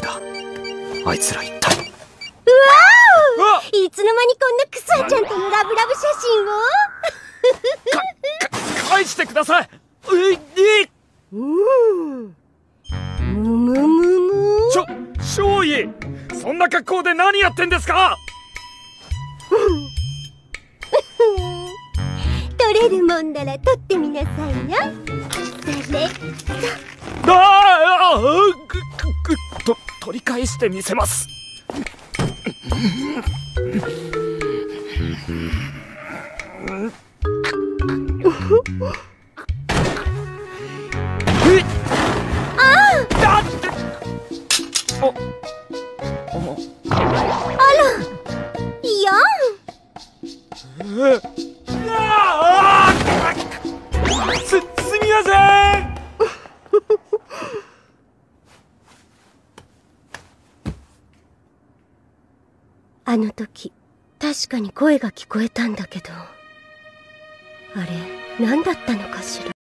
だ。あいつら一体。うわー！いつの間にこんなクちゃんとのラブラブ写真を？返してください！ええうんむむむむ。ちょ少尉！そんな格好で何やってんですか！取れるもんなら取ってみなさいよ。それ。とああ返してみせます。ああおあら。いやすあの時確かに声が聞こえたんだけど。あれ何だったのかしら？